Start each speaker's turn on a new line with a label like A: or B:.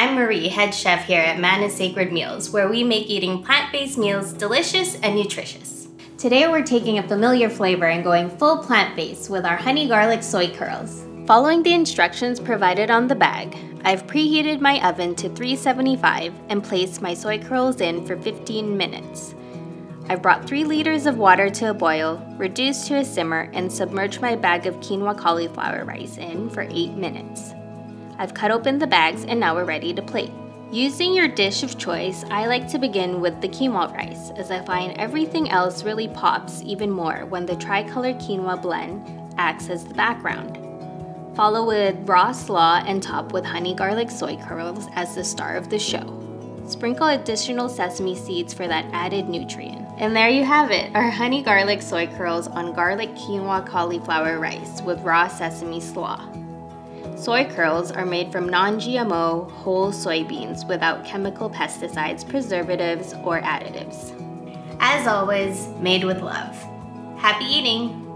A: I'm Marie, head chef here at Manna Sacred Meals, where we make eating plant based meals delicious and nutritious. Today we're taking a familiar flavor and going full plant based with our honey garlic soy curls. Following the instructions provided on the bag, I've preheated my oven to 375 and placed my soy curls in for 15 minutes. I've brought 3 liters of water to a boil, reduced to a simmer, and submerged my bag of quinoa cauliflower rice in for 8 minutes. I've cut open the bags and now we're ready to plate. Using your dish of choice, I like to begin with the quinoa rice as I find everything else really pops even more when the tricolor quinoa blend acts as the background. Follow with raw slaw and top with honey garlic soy curls as the star of the show. Sprinkle additional sesame seeds for that added nutrient. And there you have it, our honey garlic soy curls on garlic quinoa cauliflower rice with raw sesame slaw. Soy curls are made from non-GMO whole soybeans without chemical pesticides, preservatives, or additives. As always, made with love. Happy eating!